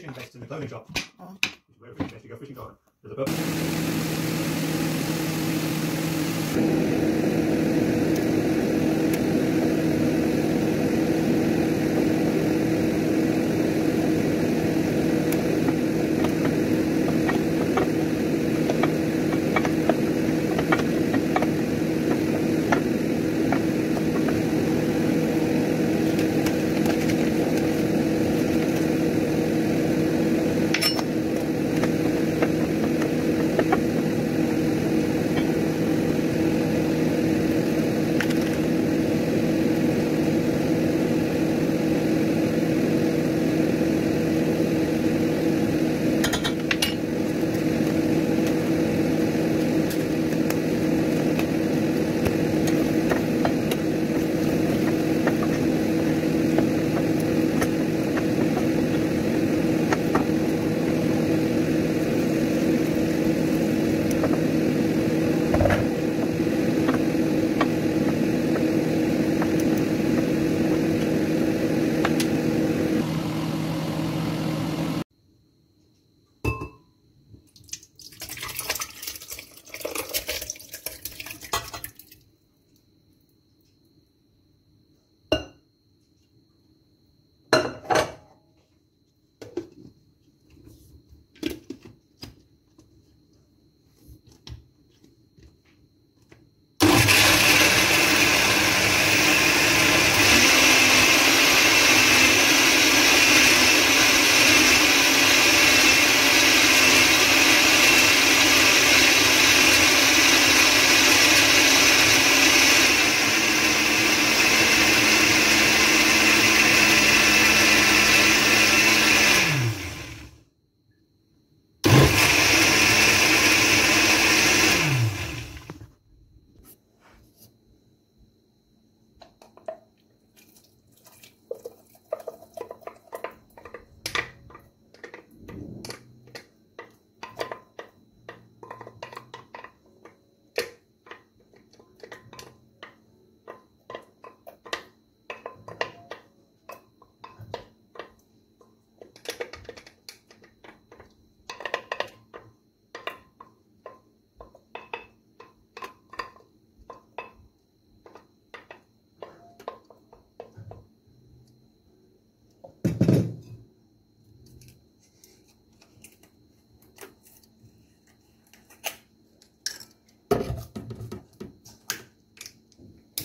fishing vest in the clothing shop. Oh. You wear a fishing vest, you go fishing garden. There's a.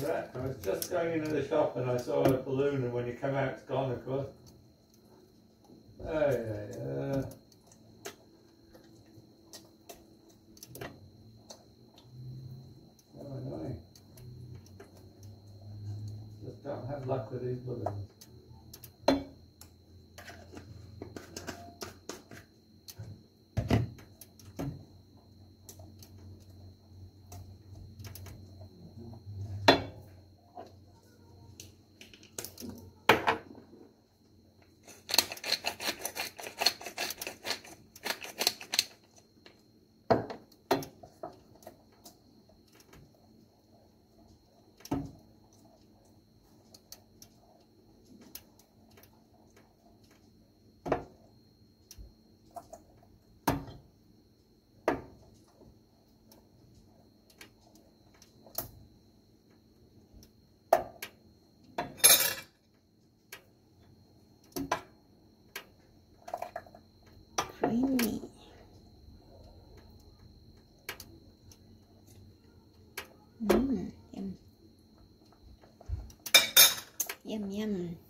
Right, I was just going into the shop and I saw a balloon, and when you come out, it's gone, of course. Oh, yeah, yeah. So annoying. Just don't have luck with these balloons. Creamy. Mm, yum. Yum, yum.